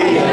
Yeah.